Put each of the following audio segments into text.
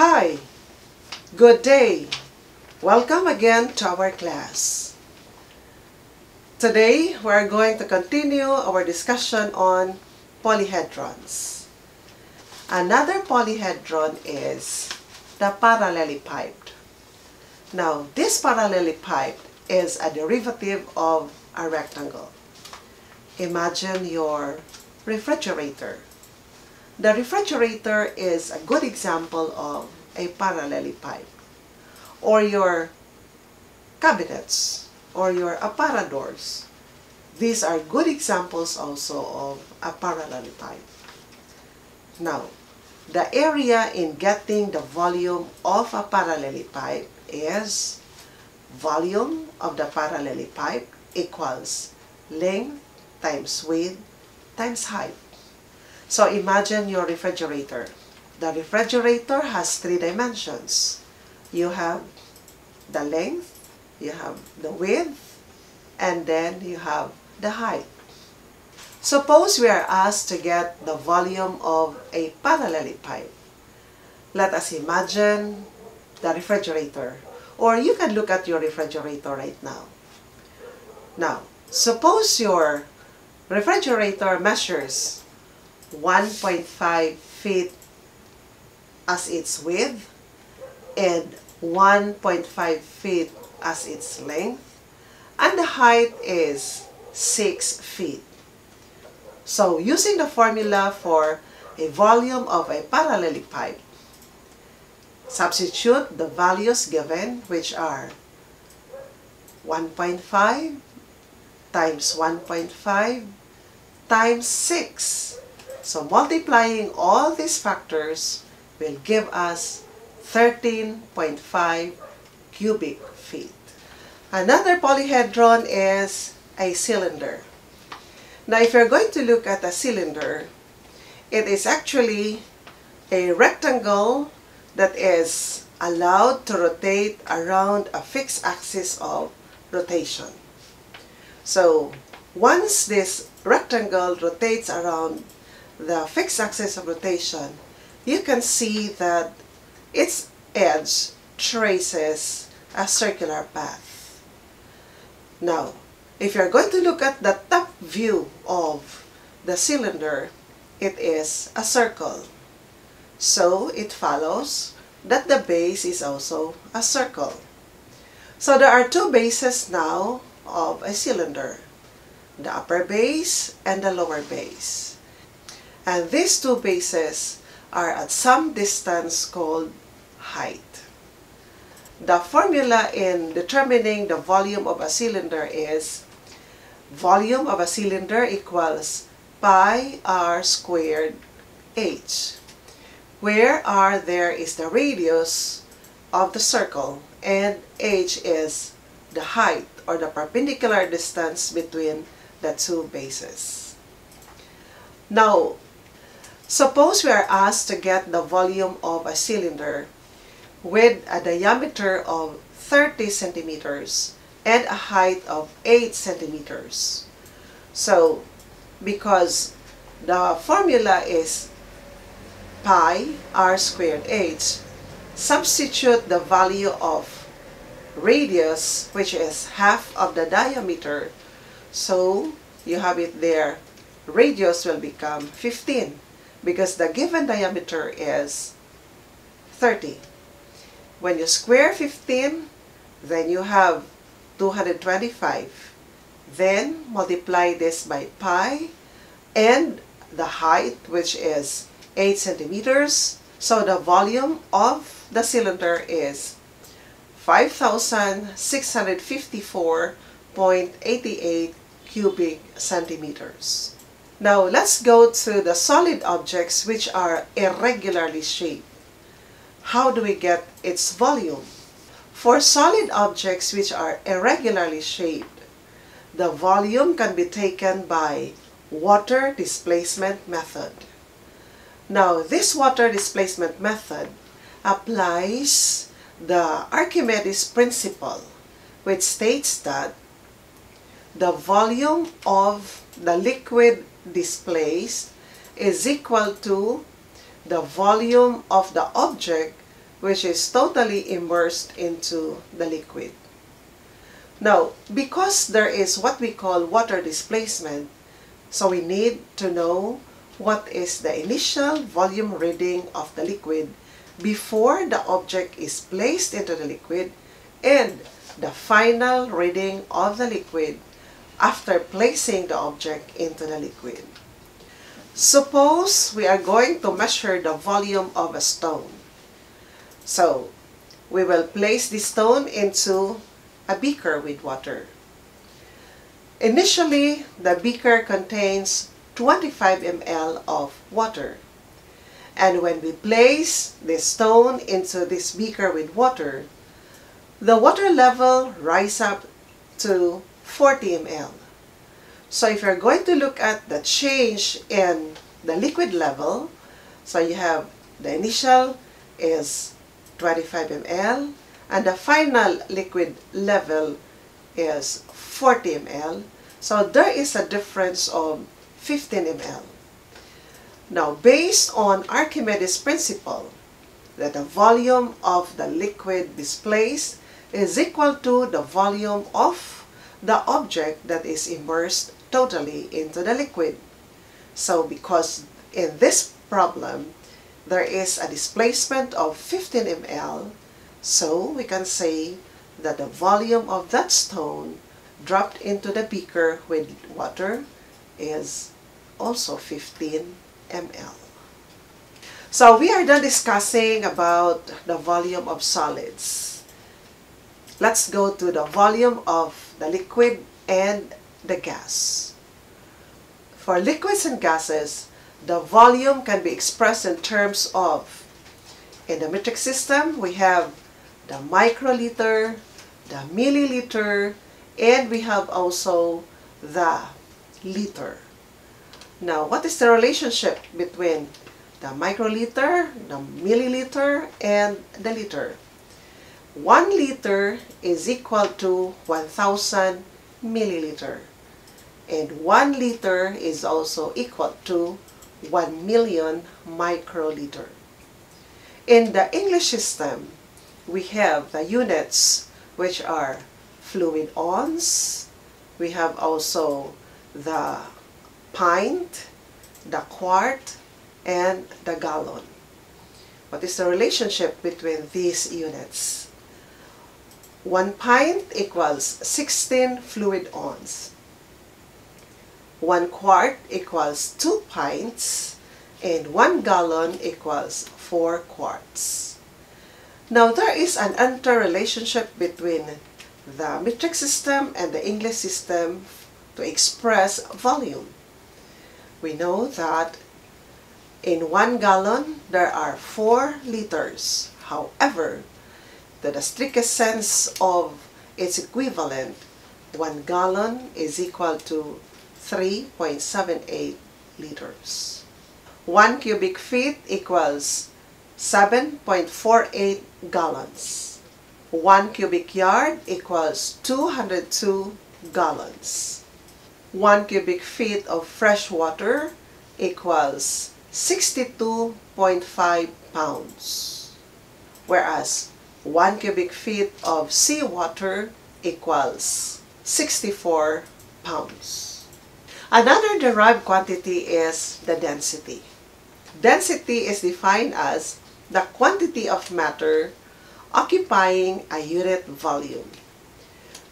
Hi, good day. Welcome again to our class. Today, we're going to continue our discussion on polyhedrons. Another polyhedron is the parallelepiped. Now, this parallelepiped is a derivative of a rectangle. Imagine your refrigerator. The refrigerator is a good example of a parallelepiped. Or your cabinets or your aparadors. These are good examples also of a parallelepiped. Now, the area in getting the volume of a parallelepiped is volume of the parallelepiped equals length times width times height. So imagine your refrigerator. The refrigerator has three dimensions. You have the length, you have the width, and then you have the height. Suppose we are asked to get the volume of a parallelepiped. Let us imagine the refrigerator. Or you can look at your refrigerator right now. Now, suppose your refrigerator measures 1.5 feet as its width and 1.5 feet as its length and the height is 6 feet. So using the formula for a volume of a parallelepiped, substitute the values given which are 1.5 times 1.5 times 6. So multiplying all these factors will give us 13.5 cubic feet. Another polyhedron is a cylinder. Now if you're going to look at a cylinder, it is actually a rectangle that is allowed to rotate around a fixed axis of rotation. So once this rectangle rotates around the fixed axis of rotation, you can see that its edge traces a circular path. Now, if you're going to look at the top view of the cylinder, it is a circle. So it follows that the base is also a circle. So there are two bases now of a cylinder, the upper base and the lower base. And these two bases are at some distance called height. The formula in determining the volume of a cylinder is volume of a cylinder equals pi r squared h, where r there is the radius of the circle and h is the height or the perpendicular distance between the two bases. Now, suppose we are asked to get the volume of a cylinder with a diameter of 30 centimeters and a height of 8 centimeters. So, because the formula is pi r squared h, substitute the value of radius, which is half of the diameter. So, you have it there. Radius will become 15 because the given diameter is 30. When you square 15, then you have 225. Then multiply this by pi and the height which is 8 centimeters. So the volume of the cylinder is 5,654.88 cubic centimeters. Now let's go to the solid objects which are irregularly shaped. How do we get its volume? For solid objects which are irregularly shaped, the volume can be taken by water displacement method. Now, this water displacement method applies the Archimedes principle, which states that the volume of the liquid displaced is equal to the volume of the object which is totally immersed into the liquid. Now, because there is what we call water displacement, so we need to know what is the initial volume reading of the liquid before the object is placed into the liquid and the final reading of the liquid after placing the object into the liquid. Suppose we are going to measure the volume of a stone. So, we will place the stone into a beaker with water. Initially, the beaker contains 25 ml of water. And when we place the stone into this beaker with water, the water level rise up to 40 ml. So if you're going to look at the change in the liquid level, so you have the initial is 25 ml, and the final liquid level is 40 ml. So there is a difference of 15 ml. Now, based on Archimedes' principle, that the volume of the liquid displaced is equal to the volume of the object that is immersed totally into the liquid. So because in this problem, there is a displacement of 15 ml, so we can say that the volume of that stone dropped into the beaker with water is also 15 ml. So we are done discussing about the volume of solids. Let's go to the volume of the liquid and the gas. For liquids and gases, the volume can be expressed in terms of, in the metric system, we have the microliter, the milliliter, and we have also the liter. Now, what is the relationship between the microliter, the milliliter, and the liter? One liter is equal to 1000 milliliter. And one liter is also equal to 1 million microliter. In the English system, we have the units which are fluid ounce, we have also the pint, the quart, and the gallon. What is the relationship between these units? One pint equals 16 fluid ounce. One quart equals 2 pints, and 1 gallon equals 4 quarts. Now, there is an interrelationship between the metric system and the English system to express volume. We know that in one gallon, there are four liters. However, the strictest sense of its equivalent, one gallon is equal to 3.78 liters. One cubic feet equals 7.48 gallons. 1 cubic yard equals 202 gallons. 1 cubic feet of fresh water equals 62.5 pounds. Whereas 1 cubic feet of seawater equals 64 pounds. Another derived quantity is the density. Density is defined as the quantity of matter occupying a unit volume.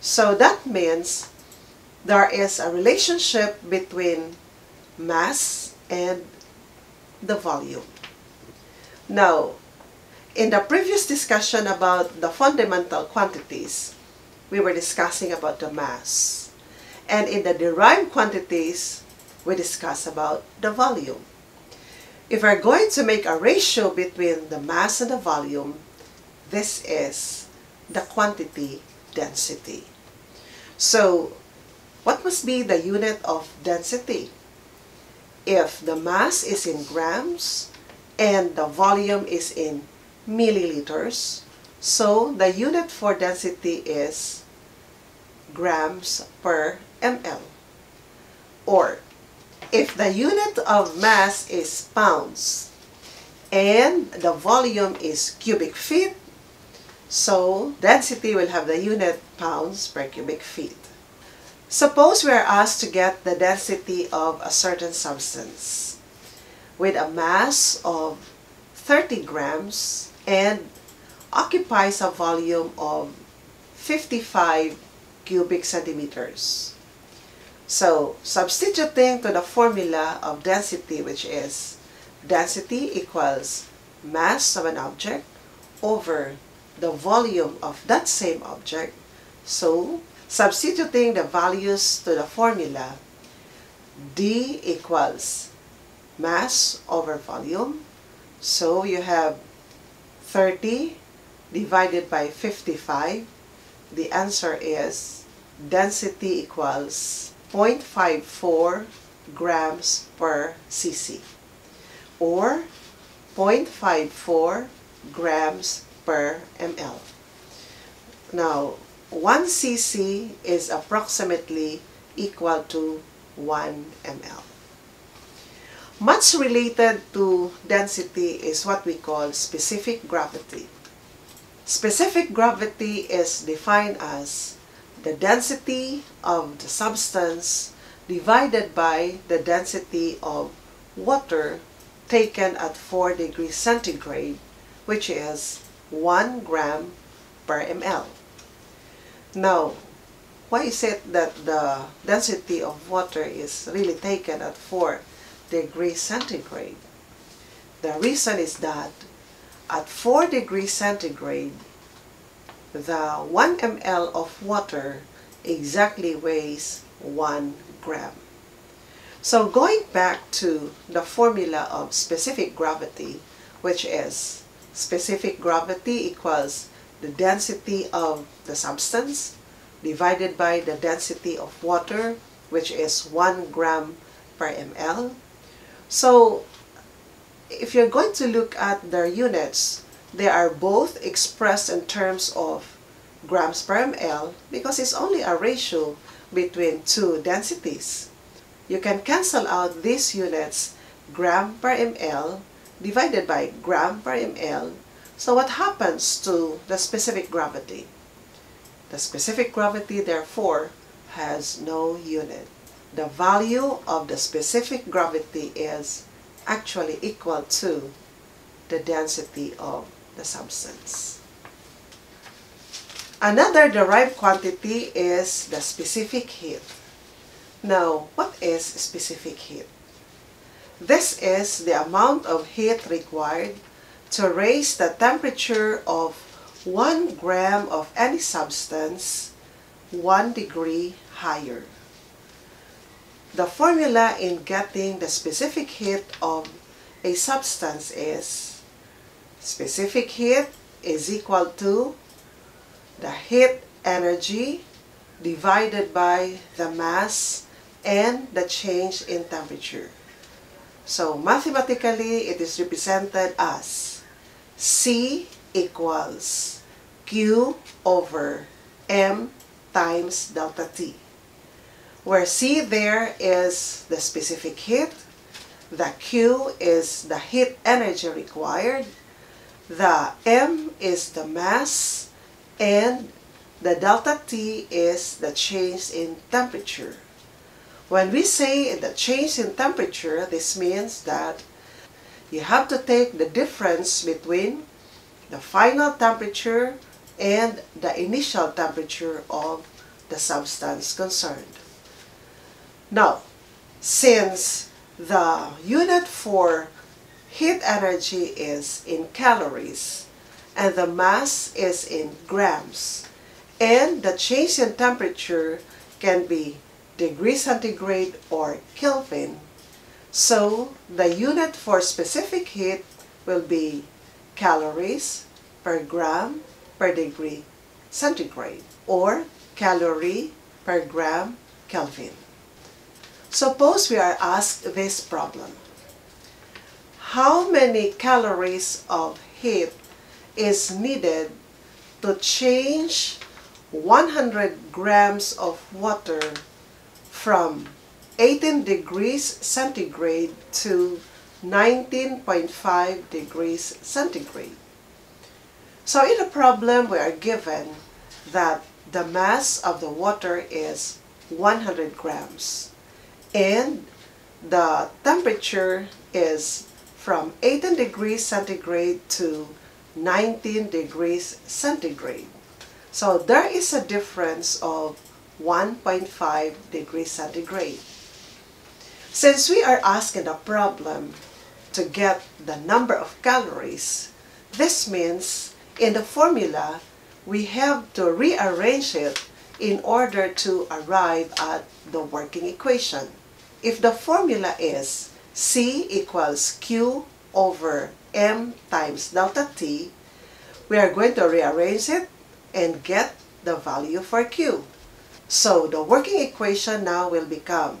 So that means there is a relationship between mass and the volume. Now, in the previous discussion about the fundamental quantities, we were discussing about the mass. And in the derived quantities, we discuss about the volume. If we're going to make a ratio between the mass and the volume, this is the quantity density. So, what must be the unit of density? If the mass is in grams and the volume is in milliliters, so the unit for density is grams per ml. Or if the unit of mass is pounds and the volume is cubic feet, so density will have the unit pounds per cubic feet. Suppose we are asked to get the density of a certain substance with a mass of 30 grams and occupies a volume of 55 cubic centimeters. So, substituting to the formula of density which is density equals mass of an object over the volume of that same object. So, substituting the values to the formula, D equals mass over volume. So, you have 30 divided by 55. The answer is density equals 0.54 grams per cc or 0.54 grams per ml. Now, 1 cc is approximately equal to 1 ml. Much related to density is what we call specific gravity. Specific gravity is defined as the density of the substance divided by the density of water taken at 4 degrees centigrade, which is 1 gram per ml. Now, why is it that the density of water is really taken at 4 degrees centigrade? The reason is that at 4 degrees centigrade, the 1 ml of water exactly weighs 1 gram. So going back to the formula of specific gravity, which is specific gravity equals the density of the substance divided by the density of water, which is 1 gram per ml. So if you're going to look at their units, they are both expressed in terms of grams per ml because it's only a ratio between two densities. You can cancel out these units gram per ml divided by gram per ml. So what happens to the specific gravity? The specific gravity therefore has no unit. The value of the specific gravity is actually equal to the density of the substance. Another derived quantity is the specific heat. Now, what is specific heat? This is the amount of heat required to raise the temperature of 1 gram of any substance 1 degree higher. The formula in getting the specific heat of a substance is specific heat is equal to the heat energy divided by the mass and the change in temperature. So mathematically, it is represented as C equals Q over M times delta T where C there is the specific heat, the Q is the heat energy required, the M is the mass, and the delta T is the change in temperature. When we say the change in temperature, this means that you have to take the difference between the final temperature and the initial temperature of the substance concerned. Now, since the unit for heat energy is in calories and the mass is in grams and the change in temperature can be degree centigrade or Kelvin, so the unit for specific heat will be calories per gram per degree centigrade or calorie per gram Kelvin. Suppose we are asked this problem. How many calories of heat is needed to change 100 grams of water from 18 degrees centigrade to 19.5 degrees centigrade. So in the problem, we are given that the mass of the water is 100 grams and the temperature is from 18 degrees centigrade to 19 degrees centigrade. So there is a difference of 1.5 degrees centigrade. Since we are asking a problem to get the number of calories, this means in the formula, we have to rearrange it in order to arrive at the working equation. If the formula is C equals Q over M times delta T, we are going to rearrange it and get the value for Q. So the working equation now will become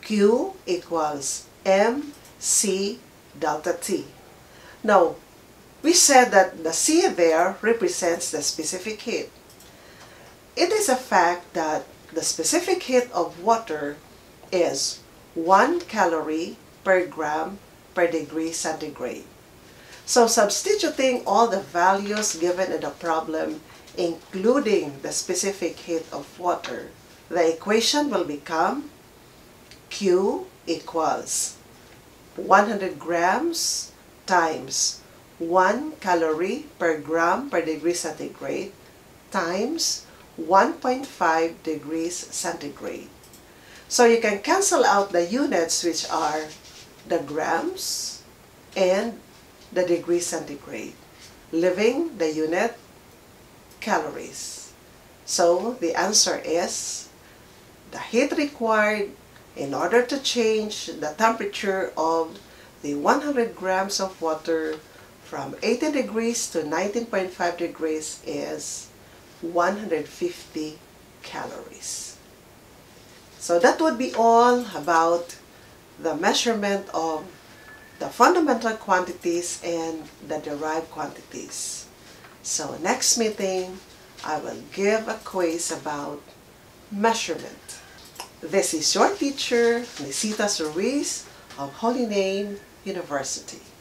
Q equals MC delta T. Now, we said that the C there represents the specific heat. It is a fact that the specific heat of water is 1 calorie per gram per degree centigrade. So substituting all the values given in the problem, including the specific heat of water, the equation will become Q equals 100 grams times 1 calorie per gram per degree centigrade times 1.5 degrees centigrade. So you can cancel out the units which are the grams and the degree centigrade, leaving the unit calories. So the answer is the heat required in order to change the temperature of the 100 grams of water from 18 degrees to 19.5 degrees is 150 calories. So that would be all about the measurement of the fundamental quantities and the derived quantities. So next meeting, I will give a quiz about measurement. This is your teacher, Nisita Ruiz of Holy Name University.